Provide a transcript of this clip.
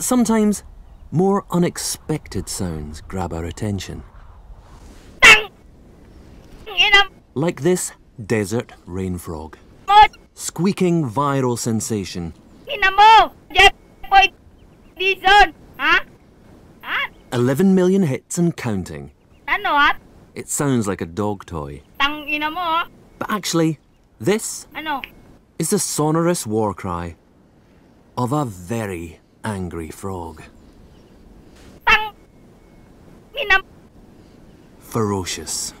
But sometimes more unexpected sounds grab our attention. Like this desert rain frog. Squeaking viral sensation. Ina mo! Jeff Boy Dizon! Ha? Ha? 11 million hits and counting. It sounds like a dog toy. Tang ina mo ha? But actually, this is the sonorous war cry of a very angry frog. Ferocious.